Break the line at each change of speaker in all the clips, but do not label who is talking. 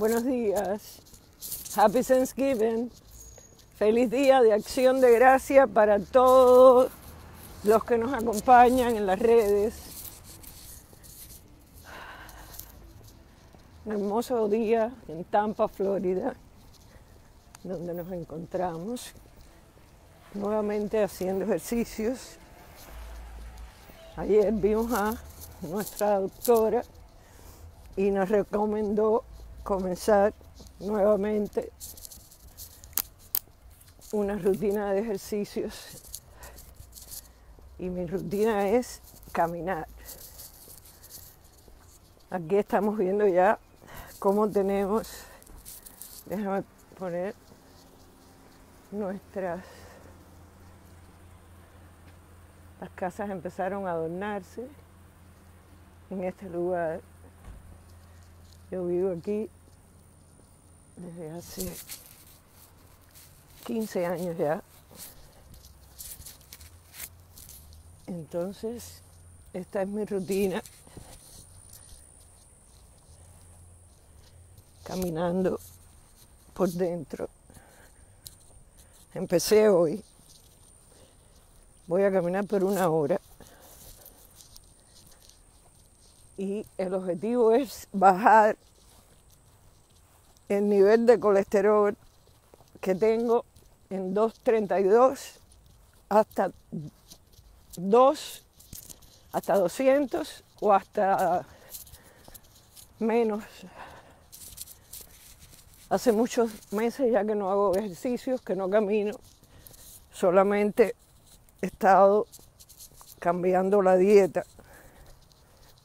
Buenos días. Happy Thanksgiving. Feliz día de acción de gracia para todos los que nos acompañan en las redes. Un hermoso día en Tampa, Florida, donde nos encontramos nuevamente haciendo ejercicios. Ayer vimos a nuestra doctora y nos recomendó comenzar nuevamente una rutina de ejercicios y mi rutina es caminar. Aquí estamos viendo ya cómo tenemos, déjame poner nuestras, las casas empezaron a adornarse en este lugar. Yo vivo aquí desde hace 15 años ya. Entonces, esta es mi rutina. Caminando por dentro. Empecé hoy. Voy a caminar por una hora. Y el objetivo es bajar el nivel de colesterol que tengo en 232 hasta 2, hasta 200 o hasta menos. Hace muchos meses ya que no hago ejercicios, que no camino, solamente he estado cambiando la dieta.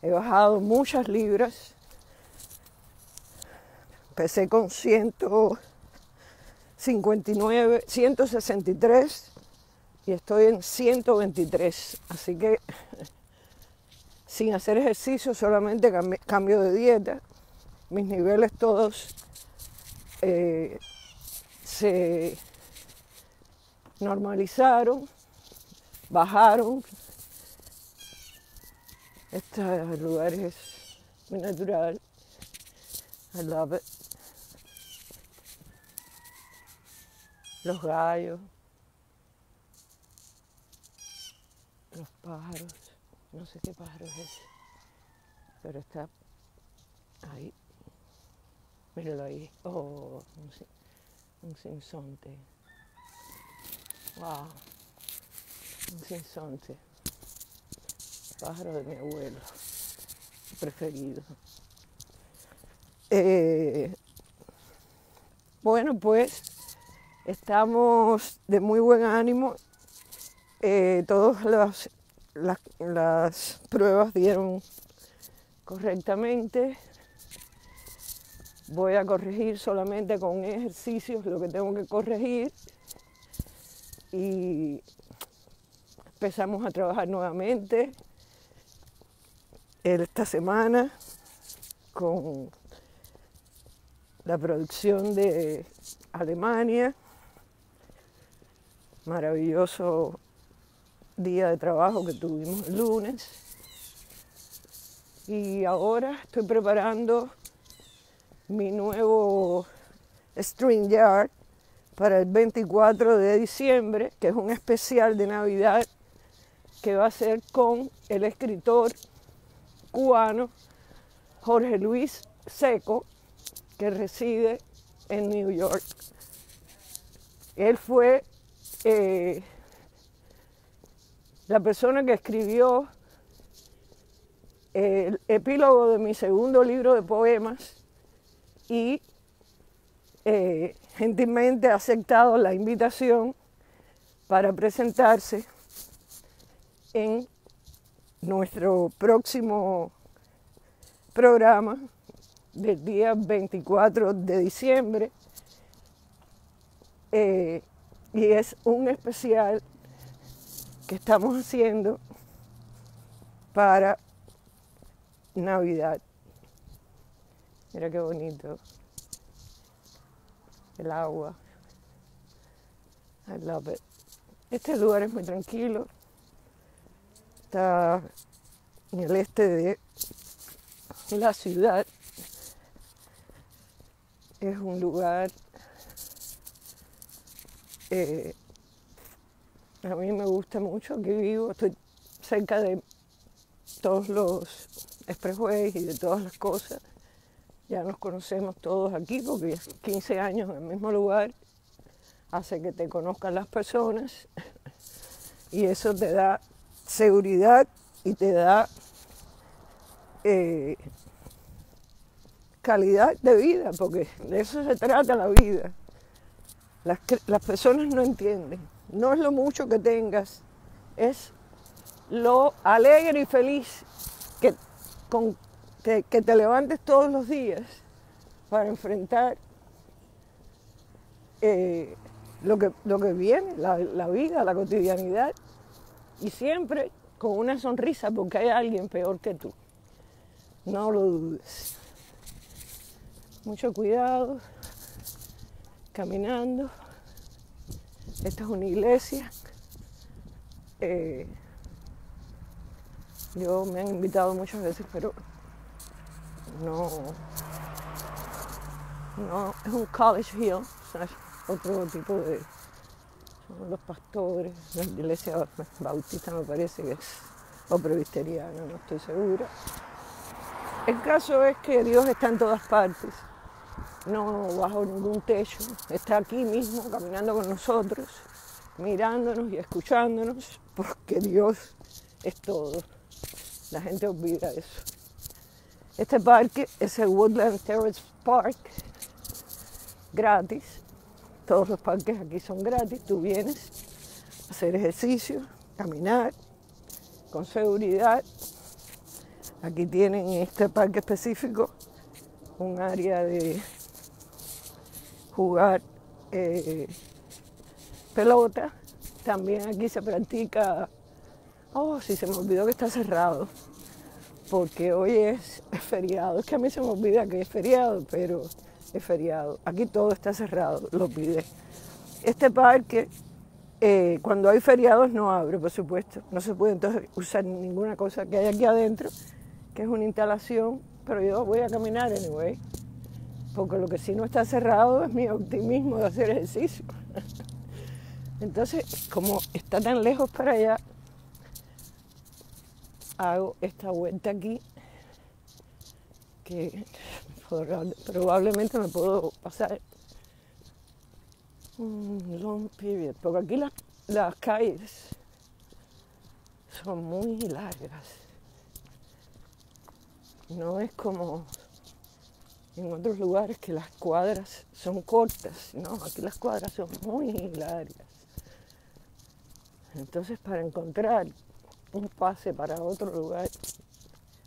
He bajado muchas libras. Empecé con 159, 163 y estoy en 123. Así que sin hacer ejercicio, solamente cambio de dieta. Mis niveles todos eh, se normalizaron, bajaron. Este lugar es muy natural. I love it. Los gallos. Los pájaros. No sé qué pájaro es ese. Pero está ahí. Míralo ahí. Oh, un, un sinsonte. Wow. Un sinsonte. Pájaro de mi abuelo. Preferido. Eh, bueno, pues estamos de muy buen ánimo. Eh, todas las, pruebas dieron correctamente. Voy a corregir solamente con ejercicios lo que tengo que corregir y empezamos a trabajar nuevamente esta semana con la producción de Alemania. Maravilloso día de trabajo que tuvimos el lunes. Y ahora estoy preparando mi nuevo StreamYard para el 24 de diciembre, que es un especial de Navidad que va a ser con el escritor cubano Jorge Luis Seco, que reside en New York. Él fue eh, la persona que escribió el epílogo de mi segundo libro de poemas y eh, gentilmente ha aceptado la invitación para presentarse en nuestro próximo programa del día 24 de diciembre. Eh, y es un especial que estamos haciendo para Navidad. Mira qué bonito. El agua. I love it. Este lugar es muy tranquilo. Está en el este de la ciudad es un lugar, eh, a mí me gusta mucho, aquí vivo, estoy cerca de todos los expressways y de todas las cosas. Ya nos conocemos todos aquí porque 15 años en el mismo lugar hace que te conozcan las personas y eso te da seguridad y te da eh, calidad de vida, porque de eso se trata la vida. Las, las personas no entienden, no es lo mucho que tengas, es lo alegre y feliz que, con, que, te levantes todos los días para enfrentar eh, lo, que, lo que viene, la, la vida, la cotidianidad, y siempre con una sonrisa porque hay alguien peor que tú. No lo dudes. Mucho cuidado, caminando. Esta es una iglesia. Eh, yo me han invitado muchas veces, pero no, no, es un college hill, otro tipo de, son los pastores, la iglesia bautista me parece que es, o presbiteriana, no estoy segura. El caso es que Dios está en todas partes, no bajo ningún techo, está aquí mismo caminando con nosotros, mirándonos y escuchándonos, porque Dios es todo. La gente olvida eso. Este parque es el Woodland Terrace Park, gratis. Todos los parques aquí son gratis. Tú vienes a hacer ejercicio, caminar con seguridad. Aquí tienen en este parque específico un área de jugar eh, pelota. También aquí se practica Oh, sí, se me olvidó que está cerrado. Porque hoy es feriado. Es que a mí se me olvida que es feriado, pero es feriado. Aquí todo está cerrado, lo pide. Este parque, eh, cuando hay feriados, no abre, por supuesto. No se puede entonces usar ninguna cosa que hay aquí adentro, que es una instalación, pero yo voy a caminar anyway. Porque lo que sí no está cerrado es mi optimismo de hacer ejercicio. Entonces, como está tan lejos para allá, hago esta vuelta aquí que probablemente me puedo pasar un long period, porque aquí las, las calles son muy largas. No es como en otros lugares que las cuadras son cortas, no, aquí las cuadras son muy largas. Entonces para encontrar un pase para otro lugar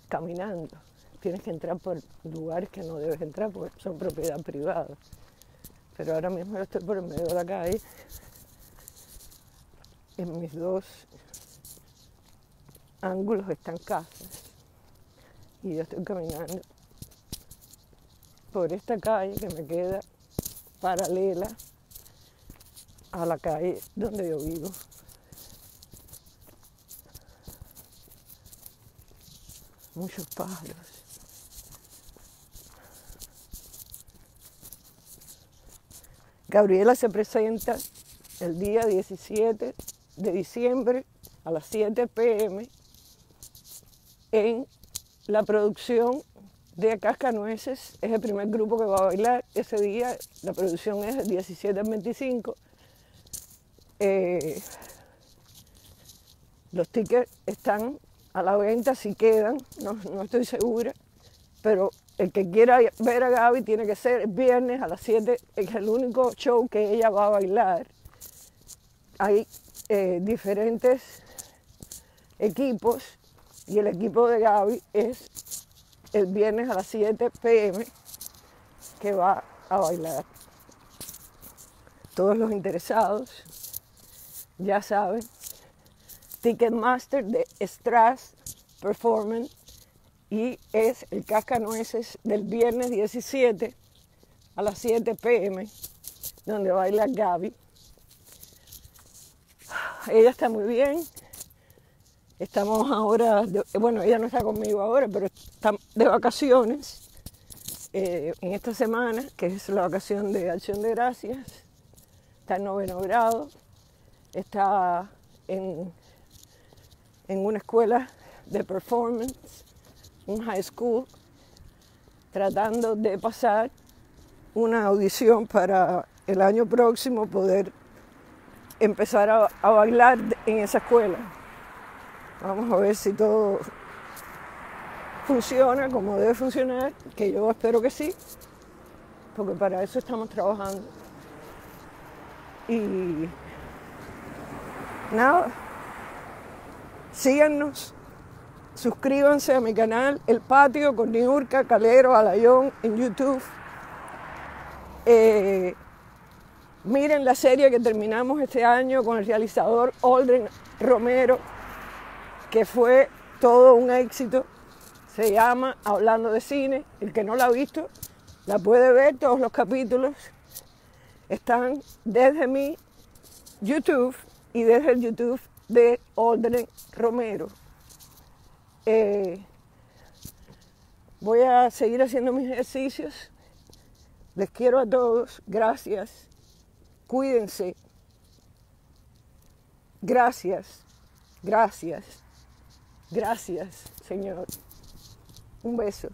caminando. Tienes que entrar por lugares que no debes entrar porque son propiedad privada. Pero ahora mismo yo estoy por el medio de la calle, en mis dos ángulos están casas y yo estoy caminando por esta calle que me queda paralela a la calle donde yo vivo. muchos pájaros. Gabriela se presenta el día 17 de diciembre a las 7 pm en la producción de Cascanueces. Es el primer grupo que va a bailar ese día. La producción es del 17 al 25. Eh, los tickets están a la venta si quedan, no, estoy segura, pero el que quiera ver a Gaby tiene que ser el viernes a las 7, es el único show que ella va a bailar. Hay eh, diferentes equipos y el equipo de Gaby es el viernes a las 7 pm que va a bailar. Todos los interesados ya saben Ticketmaster de Strass Performance y es el cascanueces del viernes 17 a las 7 pm, donde baila Gaby. Ella está muy bien. Estamos ahora, bueno, ella no está conmigo ahora, pero está de vacaciones. eh, en esta semana, que es la ocasión de Acción de Gracias, está en noveno grado, está en, en una escuela de performance, un high school, tratando de pasar una audición para el año próximo poder empezar a, a bailar en esa escuela. Vamos a ver si todo funciona como debe funcionar, que yo espero que sí, porque para eso estamos trabajando. Y nada, síganos, suscríbanse a mi canal El Patio con Niurka, Calero, Alayón en YouTube. Eh, miren la serie que terminamos este año con el realizador Aldrin Romero, que fue todo un éxito. Se llama Hablando de Cine. El que no la ha visto, la puede ver. Todos los capítulos están desde mi YouTube y desde el YouTube de Aldrin Romero. Eh, voy a seguir haciendo mis ejercicios. Les quiero a todos. Gracias. Cuídense. Gracias. Gracias. Gracias, Señor. Un beso.